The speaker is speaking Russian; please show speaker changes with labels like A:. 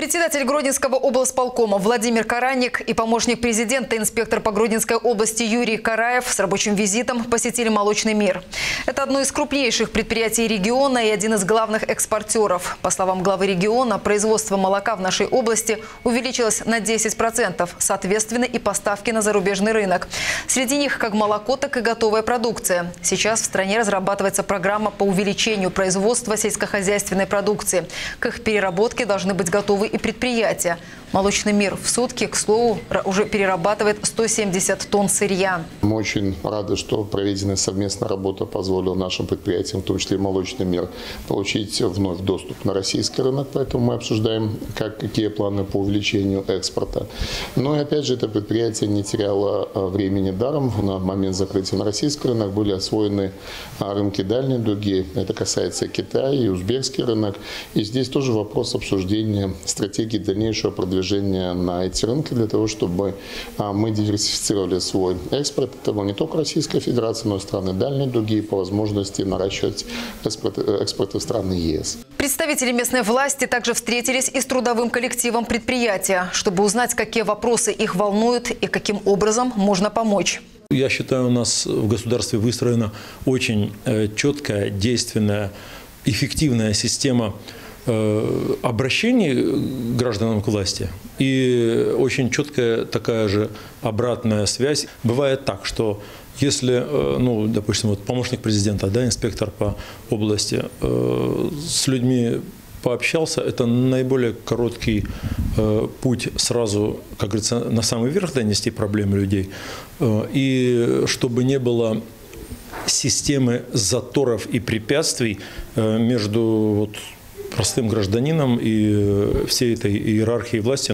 A: Председатель Гродненского облсполкома Владимир Караник и помощник президента, инспектор по Гродненской области Юрий Караев с рабочим визитом посетили «Молочный мир». Это одно из крупнейших предприятий региона и один из главных экспортеров. По словам главы региона, производство молока в нашей области увеличилось на 10%, соответственно и поставки на зарубежный рынок. Среди них как молоко, так и готовая продукция. Сейчас в стране разрабатывается программа по увеличению производства сельскохозяйственной продукции. К их переработке должны быть готовы и предприятия. Молочный мир в сутки, к слову, уже перерабатывает 170 тонн сырья.
B: Мы очень рады, что проведенная совместная работа позволила нашим предприятиям, в том числе и «Молочный мир», получить вновь доступ на российский рынок. Поэтому мы обсуждаем, как, какие планы по увеличению экспорта. Но и опять же, это предприятие не теряло а, времени даром. На момент закрытия на российский рынок были освоены а, рынки дальней дуги. Это касается Китая и узбекский рынок. И здесь тоже вопрос обсуждения стратегии дальнейшего продвижения на эти рынки для того, чтобы а, мы диверсифицировали свой экспорт. Это не только Российская Федерация, но и страны дальней дуги по возможности наращивать экспорт, экспорт в страны ЕС.
A: Представители местной власти также встретились и с трудовым коллективом предприятия, чтобы узнать, какие вопросы их волнуют и каким образом можно помочь.
C: Я считаю, у нас в государстве выстроена очень э, четкая, действенная, эффективная система обращений гражданам к власти и очень четкая такая же обратная связь. Бывает так, что если, э, ну, допустим, вот помощник президента, да, инспектор по области, э, с людьми пообщался, это наиболее короткий путь сразу, как говорится, на самый верх донести проблемы людей. и чтобы не было системы заторов и препятствий между вот, простым гражданином и всей этой иерархии власти.